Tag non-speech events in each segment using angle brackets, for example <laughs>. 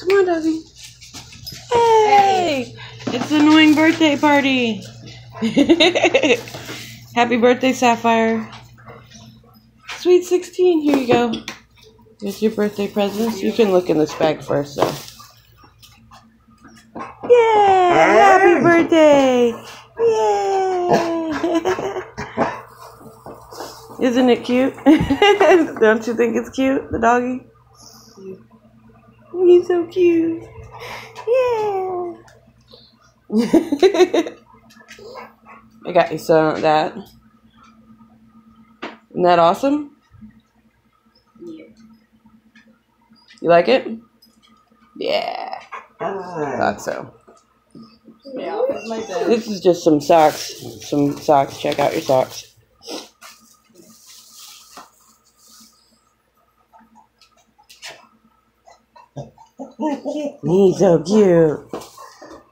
Come on, doggy. Hey! It's an annoying birthday party. <laughs> Happy birthday, Sapphire. Sweet 16, here you go. Here's your birthday presents. You can look in this bag first, though. Yeah! Happy birthday! Yeah! <laughs> Isn't it cute? <laughs> Don't you think it's cute, the doggy? He's so cute. Yeah. I got you some of that. Isn't that awesome? Yeah. You like it? Yeah. I ah. Thought so. Yeah, off of my. This is just some socks. Some socks. Check out your socks. He's so cute.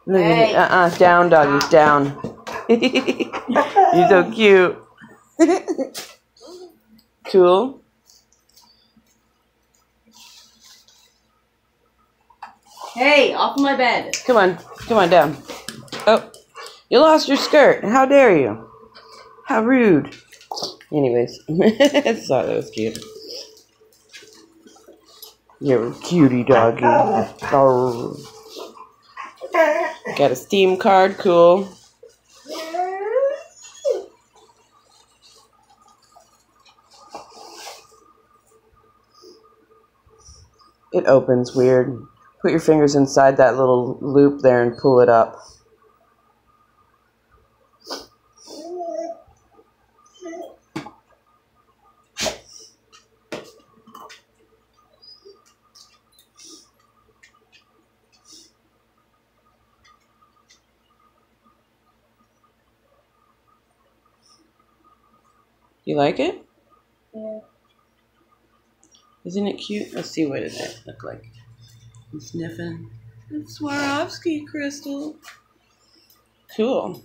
Look Hey. at uh uh down doggies down. <laughs> He's so cute. cool. Hey, off of my bed. Come on, come on down. Oh, you lost your skirt. How dare you? How rude. Anyways, <laughs> I thought that was cute. You're a cutie doggy. Got a Steam card, cool. It opens weird. Put your fingers inside that little loop there and pull it up. You like it? Yeah. Isn't it cute? Let's see what does it look like. I'm sniffing. It's Swarovski crystal. Cool.